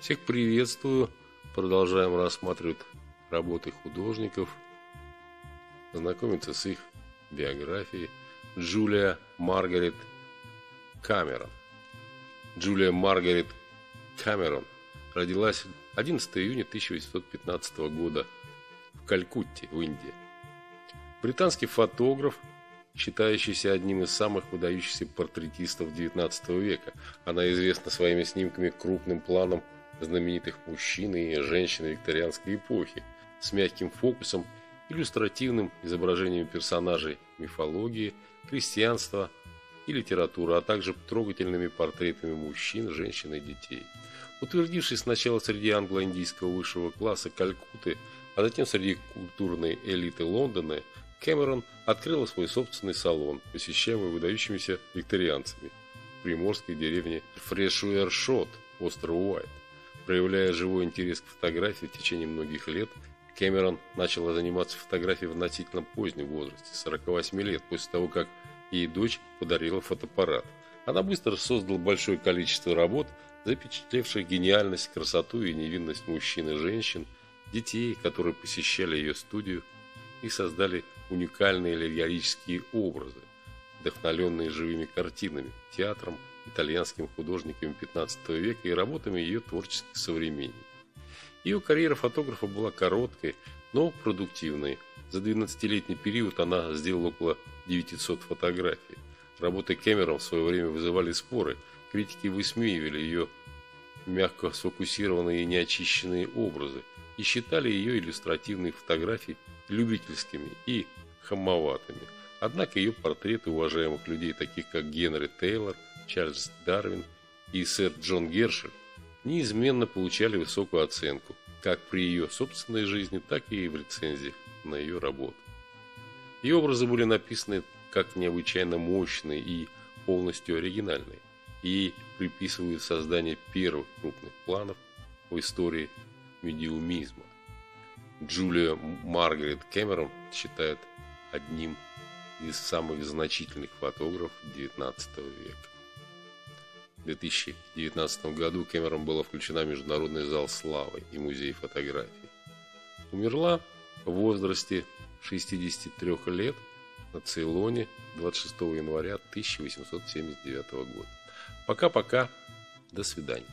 Всех приветствую. Продолжаем рассматривать работы художников, знакомиться с их биографией. Джулия Маргарет Камерон. Джулия Маргарет Камерон родилась 11 июня 1815 года в Калькутте, в Индии. Британский фотограф, считающийся одним из самых выдающихся портретистов XIX века. Она известна своими снимками крупным планом знаменитых мужчин и женщин викторианской эпохи с мягким фокусом, иллюстративным изображением персонажей мифологии, крестьянства и литературы, а также трогательными портретами мужчин, женщин и детей. Утвердившись сначала среди англо-индийского высшего класса Калькутты, а затем среди культурной элиты Лондона, Кэмерон открыла свой собственный салон, посещаемый выдающимися викторианцами в приморской деревне Фрешуэршот, острова Уайт. Проявляя живой интерес к фотографии в течение многих лет, Кэмерон начала заниматься фотографией в относительно позднем возрасте, 48 лет, после того, как ей дочь подарила фотоаппарат. Она быстро создала большое количество работ, запечатлевших гениальность, красоту и невинность мужчин и женщин, детей, которые посещали ее студию и создали уникальные лирические образы, вдохновленные живыми картинами, театром, итальянскими художниками 15 века и работами ее творческих современников. Ее карьера фотографа была короткой, но продуктивной. За 12-летний период она сделала около 900 фотографий. Работы Кэмерон в свое время вызывали споры. Критики высмеивали ее мягко сфокусированные и неочищенные образы и считали ее иллюстративные фотографии любительскими и хамоватыми. Однако ее портреты уважаемых людей, таких как Генри Тейлор, Чарльз Дарвин и сэр Джон Гершель, неизменно получали высокую оценку, как при ее собственной жизни, так и в рецензиях на ее работу. Ее образы были написаны как необычайно мощные и полностью оригинальные, и приписывают создание первых крупных планов в истории медиумизма. Джулия Маргарет Кэмерон считает одним из самых значительных фотографов XIX века. В 2019 году Кэмерон была включена в Международный зал славы и музей фотографии. Умерла в возрасте 63 лет на Цейлоне 26 января 1879 года. Пока-пока. До свидания.